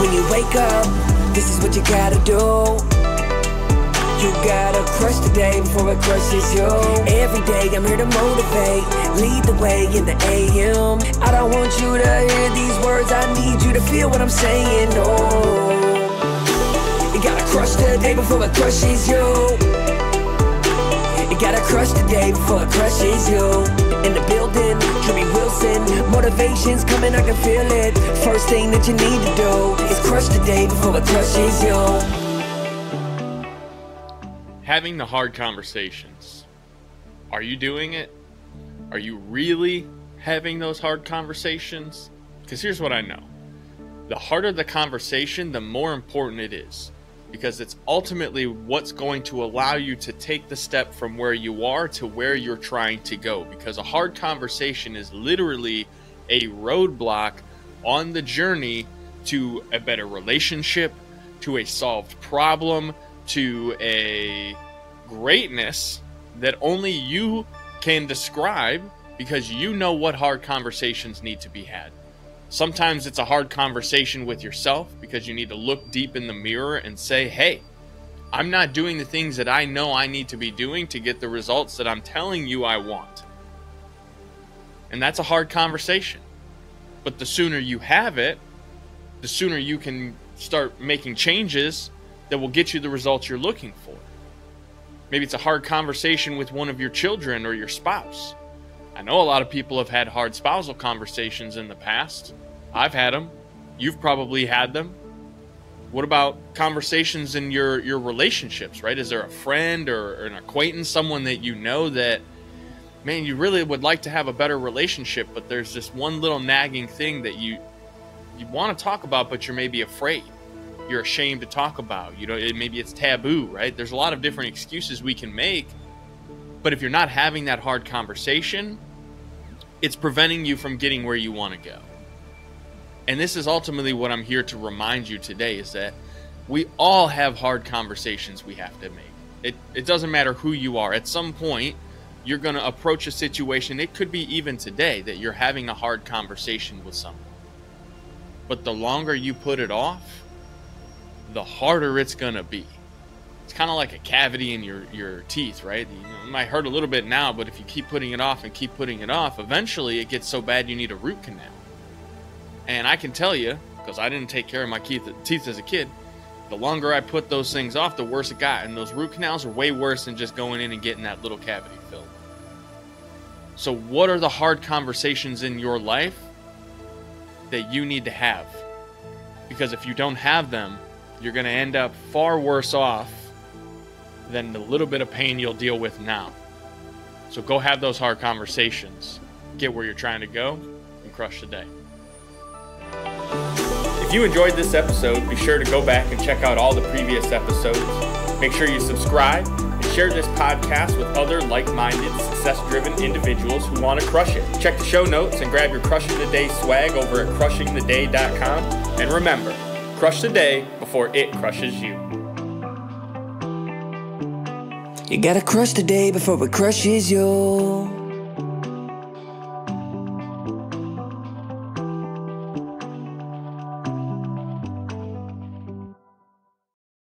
When you wake up, this is what you gotta do. You gotta crush the day before it crushes you. Every day I'm here to motivate, lead the way in the AM. I don't want you to hear these words, I need you to feel what I'm saying. Oh, you gotta crush the day before it crushes you. Crush the day before it crushes you. In the building, Drewbie Wilson, motivation's coming, I can feel it. First thing that you need to do is crush the day before it crushes you having the hard conversations. Are you doing it? Are you really having those hard conversations? Because here's what I know the harder the conversation, the more important it is. Because it's ultimately what's going to allow you to take the step from where you are to where you're trying to go. Because a hard conversation is literally a roadblock on the journey to a better relationship, to a solved problem, to a greatness that only you can describe because you know what hard conversations need to be had. Sometimes it's a hard conversation with yourself because you need to look deep in the mirror and say, hey, I'm not doing the things that I know I need to be doing to get the results that I'm telling you I want. And that's a hard conversation. But the sooner you have it, the sooner you can start making changes that will get you the results you're looking for. Maybe it's a hard conversation with one of your children or your spouse. I know a lot of people have had hard spousal conversations in the past. I've had them. You've probably had them. What about conversations in your your relationships, right? Is there a friend or, or an acquaintance, someone that you know that man, you really would like to have a better relationship, but there's this one little nagging thing that you you want to talk about but you're maybe afraid you're ashamed to talk about. You know, it, maybe it's taboo, right? There's a lot of different excuses we can make. But if you're not having that hard conversation, it's preventing you from getting where you want to go. And this is ultimately what I'm here to remind you today is that we all have hard conversations we have to make. It, it doesn't matter who you are. At some point, you're going to approach a situation, it could be even today, that you're having a hard conversation with someone. But the longer you put it off, the harder it's gonna be. It's kind of like a cavity in your, your teeth, right? You know, it might hurt a little bit now, but if you keep putting it off and keep putting it off, eventually it gets so bad you need a root canal. And I can tell you, because I didn't take care of my teeth, teeth as a kid, the longer I put those things off, the worse it got. And those root canals are way worse than just going in and getting that little cavity filled. So, what are the hard conversations in your life that you need to have? Because if you don't have them, you're going to end up far worse off than the little bit of pain you'll deal with now. So go have those hard conversations, get where you're trying to go, and crush the day. If you enjoyed this episode, be sure to go back and check out all the previous episodes. Make sure you subscribe and share this podcast with other like minded, success driven individuals who want to crush it. Check the show notes and grab your Crushing the Day swag over at crushingtheday.com. And remember, crush the day before it crushes you. You gotta crush the day before it crushes you.